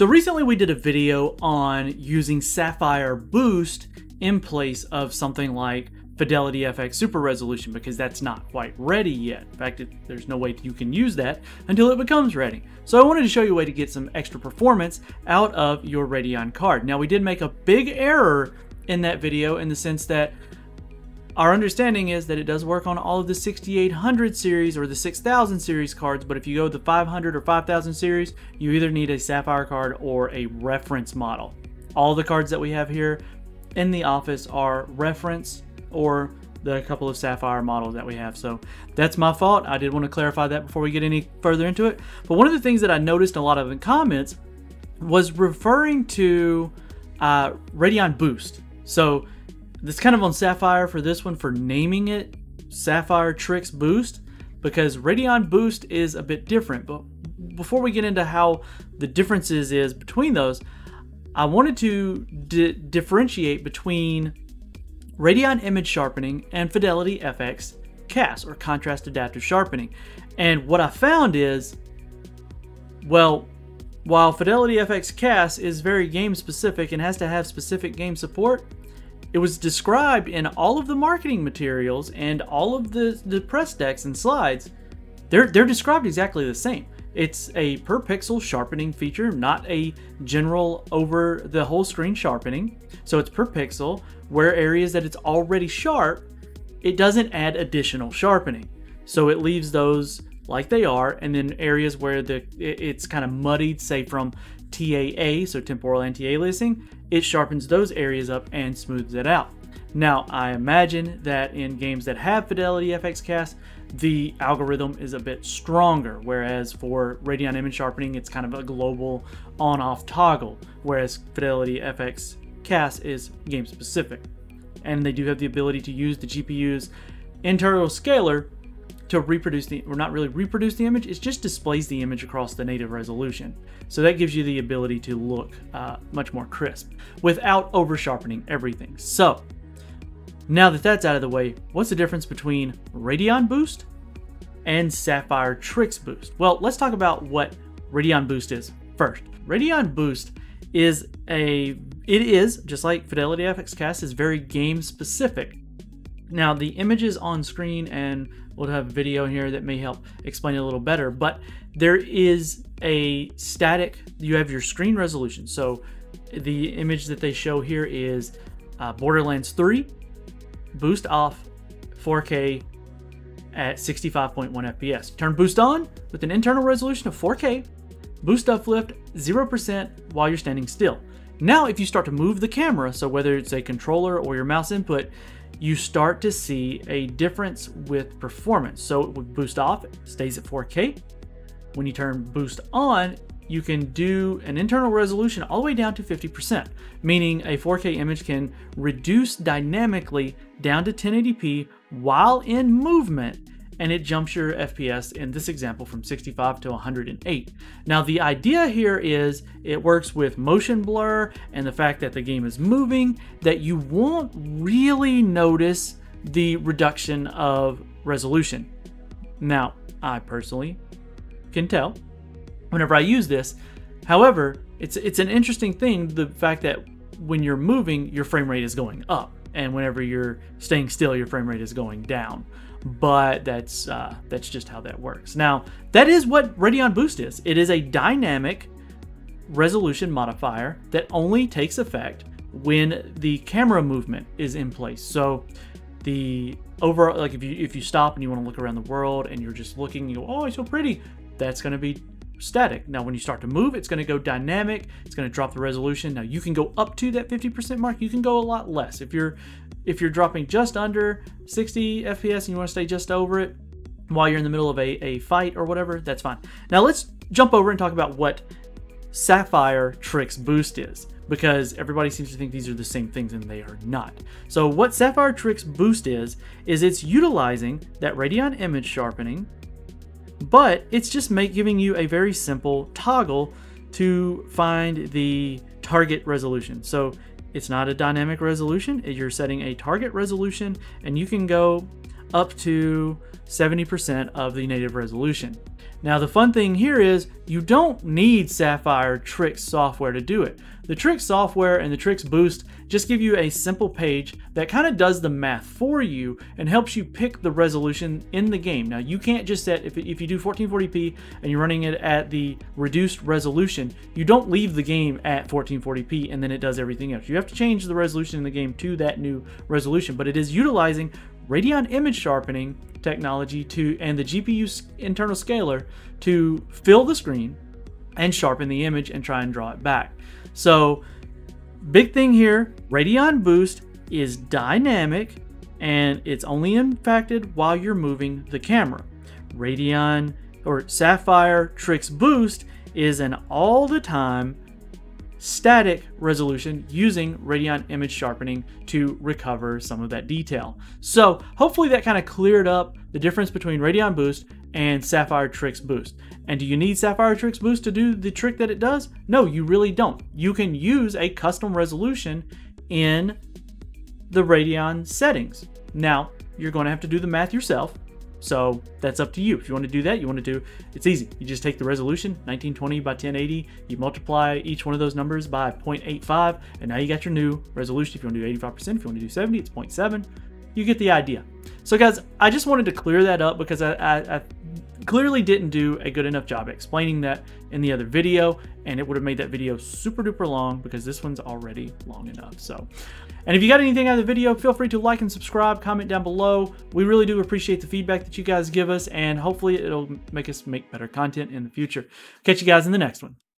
So recently we did a video on using Sapphire Boost in place of something like Fidelity FX Super Resolution because that's not quite ready yet. In fact, it, there's no way you can use that until it becomes ready. So I wanted to show you a way to get some extra performance out of your Radeon card. Now we did make a big error in that video in the sense that our understanding is that it does work on all of the 6800 series or the 6000 series cards, but if you go the 500 or 5000 series, you either need a Sapphire card or a reference model. All the cards that we have here in the office are reference or the couple of Sapphire models that we have. So that's my fault. I did want to clarify that before we get any further into it. But one of the things that I noticed a lot of in comments was referring to uh, Radeon Boost. So this kind of on Sapphire for this one for naming it Sapphire Trixx Boost because Radeon Boost is a bit different. But before we get into how the differences is between those, I wanted to differentiate between Radeon Image Sharpening and Fidelity FX CAS or Contrast Adaptive Sharpening. And what I found is, well, while Fidelity FX CAS is very game specific and has to have specific game support, it was described in all of the marketing materials and all of the, the press decks and slides. They're, they're described exactly the same. It's a per pixel sharpening feature, not a general over the whole screen sharpening. So it's per pixel, where areas that it's already sharp, it doesn't add additional sharpening. So it leaves those like they are, and then areas where the it's kind of muddied, say from TAA, so temporal anti-aliasing, it sharpens those areas up and smooths it out. Now, I imagine that in games that have Fidelity FX CAS, the algorithm is a bit stronger, whereas for Radeon Image Sharpening, it's kind of a global on-off toggle, whereas Fidelity FX CAS is game specific. And they do have the ability to use the GPU's internal scaler to reproduce the, or not really reproduce the image, it just displays the image across the native resolution. So that gives you the ability to look uh, much more crisp without over sharpening everything. So now that that's out of the way, what's the difference between Radeon Boost and Sapphire Trixx Boost? Well, let's talk about what Radeon Boost is first. Radeon Boost is a, it is, just like Fidelity FX CAS, is very game specific. Now, the images on screen, and we'll have video here that may help explain it a little better, but there is a static, you have your screen resolution. So the image that they show here is uh, Borderlands 3, boost off, 4K at 65.1 FPS. Turn boost on with an internal resolution of 4K, boost uplift 0% while you're standing still. Now, if you start to move the camera, so whether it's a controller or your mouse input, you start to see a difference with performance. So with boost off, it stays at 4K. When you turn boost on, you can do an internal resolution all the way down to 50%, meaning a 4K image can reduce dynamically down to 1080p while in movement and it jumps your FPS in this example from 65 to 108. Now the idea here is it works with motion blur and the fact that the game is moving that you won't really notice the reduction of resolution. Now, I personally can tell whenever I use this. However, it's it's an interesting thing the fact that when you're moving, your frame rate is going up, and whenever you're staying still, your frame rate is going down but that's uh, that's just how that works. Now, that is what Radeon Boost is. It is a dynamic resolution modifier that only takes effect when the camera movement is in place. So the overall, like if you if you stop and you want to look around the world and you're just looking, you go, oh, it's so pretty. That's going to be static. Now, when you start to move, it's going to go dynamic. It's going to drop the resolution. Now, you can go up to that 50% mark. You can go a lot less. If you're if you're dropping just under 60 FPS and you want to stay just over it while you're in the middle of a, a fight or whatever, that's fine. Now, let's jump over and talk about what Sapphire Trixx Boost is because everybody seems to think these are the same things and they are not. So what Sapphire Trixx Boost is, is it's utilizing that Radeon image sharpening but it's just make, giving you a very simple toggle to find the target resolution. So it's not a dynamic resolution, you're setting a target resolution and you can go up to 70% of the native resolution. Now the fun thing here is you don't need Sapphire Trixx software to do it. The Trixx software and the Trixx Boost just give you a simple page that kind of does the math for you and helps you pick the resolution in the game. Now you can't just set, if, if you do 1440p and you're running it at the reduced resolution, you don't leave the game at 1440p and then it does everything else. You have to change the resolution in the game to that new resolution, but it is utilizing Radeon image sharpening technology to and the GPU internal scaler to fill the screen and sharpen the image and try and draw it back. So big thing here, Radeon Boost is dynamic and it's only impacted while you're moving the camera. Radeon or Sapphire Trixx Boost is an all the time static resolution using Radeon image sharpening to recover some of that detail. So hopefully that kind of cleared up the difference between Radeon Boost and Sapphire Trixx Boost. And do you need Sapphire Trixx Boost to do the trick that it does? No, you really don't. You can use a custom resolution in the Radeon settings. Now, you're going to have to do the math yourself so that's up to you. If you want to do that, you want to do, it's easy. You just take the resolution, 1920 by 1080, you multiply each one of those numbers by 0.85, and now you got your new resolution. If you want to do 85%, if you want to do 70, it's 0.7. You get the idea. So guys, I just wanted to clear that up because I, I, I clearly didn't do a good enough job explaining that in the other video, and it would have made that video super duper long because this one's already long enough. So and if you got anything out of the video, feel free to like and subscribe, comment down below. We really do appreciate the feedback that you guys give us, and hopefully it'll make us make better content in the future. Catch you guys in the next one.